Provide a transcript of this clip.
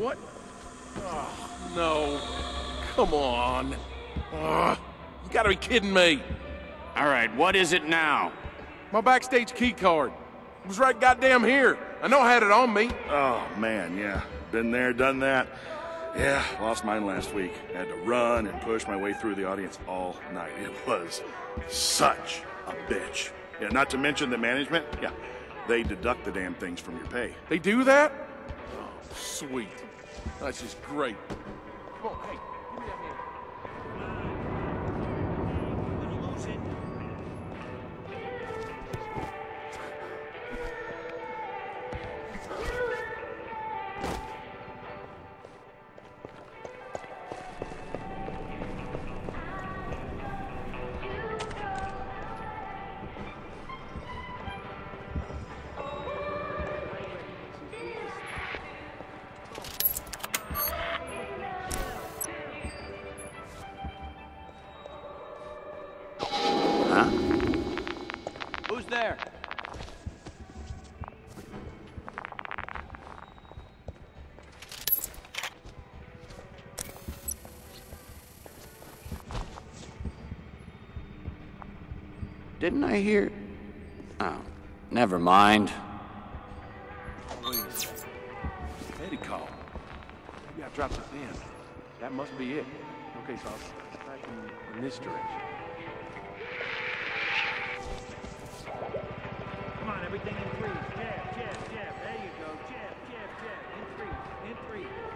What? Oh, no. Come on. Ugh. You gotta be kidding me. All right, what is it now? My backstage key card. It was right goddamn here. I know I had it on me. Oh, man, yeah. Been there, done that. Yeah, lost mine last week. Had to run and push my way through the audience all night. It was such a bitch. Yeah, not to mention the management. Yeah, they deduct the damn things from your pay. They do that? Sweet. That's just great. Come on, hey, Who's there? Didn't I hear? Oh, never mind. Wait. Eddie call. Maybe I dropped it in. That must be it. Okay, so I'll in, in this direction. On, everything